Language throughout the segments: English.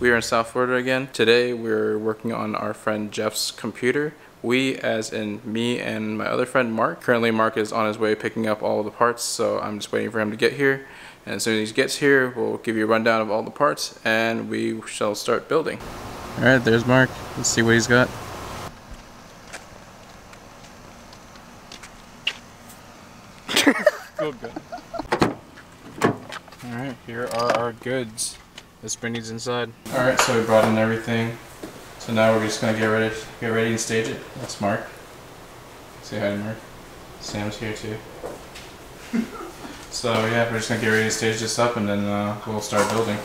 We are in South Florida again. Today we're working on our friend Jeff's computer. We, as in me and my other friend Marc. Currently Marc is on his way picking up all the parts, so I'm just waiting for him to get here. And as soon as he gets here, we'll give you a rundown of all the parts and we shall start building. Alright, there's Marc. Let's see what he's got. good, good. Alright, here are our goods. This Brittany's inside. Alright, so we brought in everything. So now we're just gonna get ready get ready and stage it. That's Marc. Say hi to Marc. Sam's here too. so yeah, we're just gonna get ready to stage this up and then uh, we'll start building.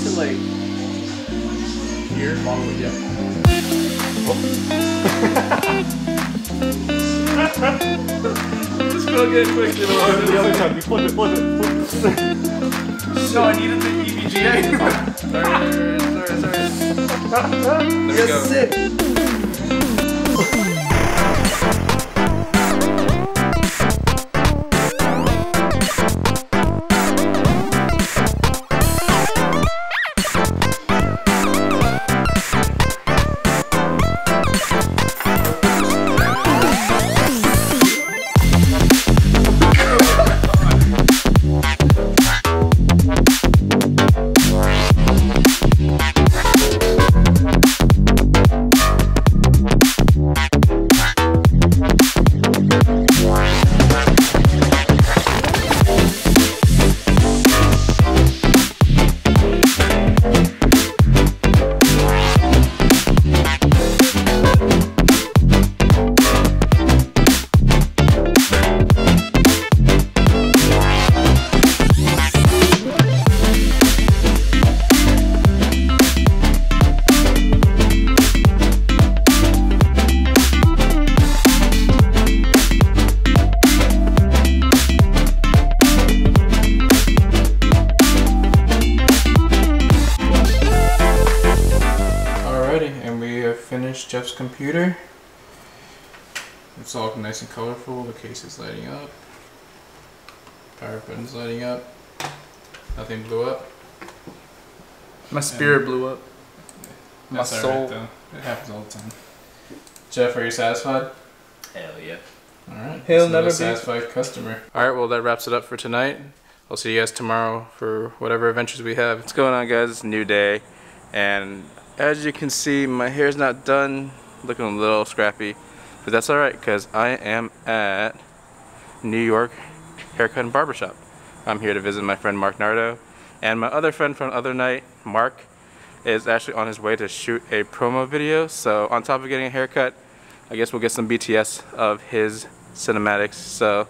To like here, mom would yell. Just feel good quickly. The other time, you flip it, flip it, flip it. No, I needed the EVGA. sorry, sorry, sorry. There we go. sick. Finished Jeff's computer. It's all nice and colorful. The case is lighting up. Power button's lighting up. Nothing blew up. My spirit blew up. My That's soul. alright though. It happens all the time. Jeff, are you satisfied? Hell yeah. Alright. He'll that's another never be- satisfied customer. Alright, well that wraps it up for tonight. I'll see you guys tomorrow for whatever adventures we have. What's going on guys? It's a new day. And as you can see, my hair's not done. Looking a little scrappy. But that's alright because I am at New York Haircut and Barbershop. I'm here to visit my friend Mark Nardo. And my other friend from the other night, Marc, is actually on his way to shoot a promo video. So on top of getting a haircut, I guess we'll get some BTS of his cinematics. So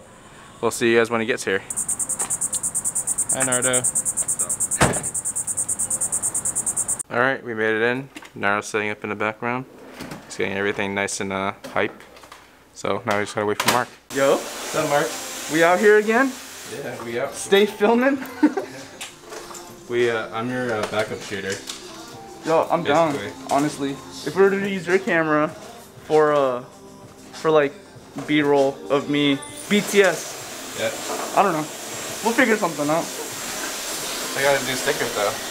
we'll see you guys when he gets here. Hi Nardo. Alright, we made it in. Nardo's setting up in the background. He's getting everything nice and uh, hype. So now we just gotta wait for Marc. Yo, What's up, Marc? we out here again. Yeah, we out. Stay filming. We, uh, I'm your uh, backup shooter. Yo, I'm down. Honestly, if we were to use your camera for uh, for like B-roll of me, BTS. Yeah. I don't know. We'll figure something out. I gotta do stickers though.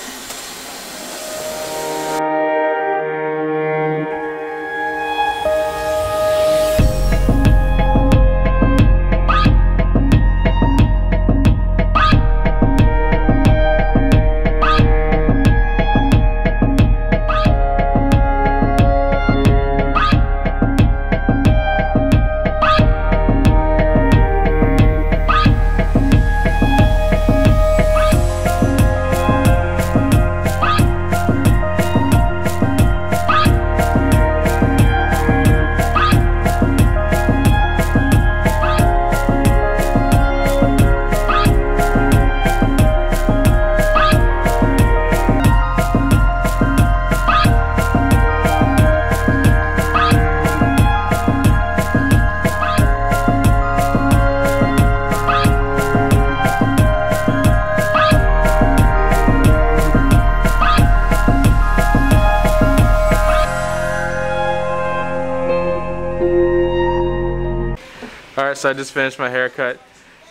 Alright, so I just finished my haircut.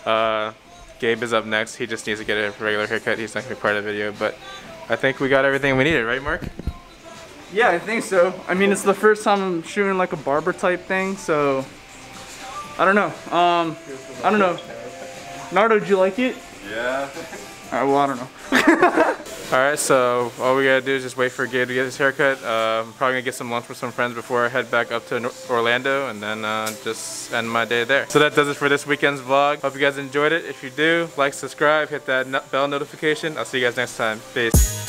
Uh, Gabe is up next. He just needs to get a regular haircut. He's not going to be part of the video, but I think we got everything we needed, right, Marc? Yeah, I think so. I mean, it's the first time I'm shooting like a barber type thing, so I don't know. Um, I don't know. Nardo, did you like it? Yeah. All right, well, I don't know. Alright, so all we gotta do is just wait for Gabe to get his haircut. Uh, I'm probably gonna get some lunch with some friends before I head back up to Orlando and then uh, just end my day there. So that does it for this weekend's vlog. Hope you guys enjoyed it. If you do, like, subscribe, hit that bell notification. I'll see you guys next time. Peace.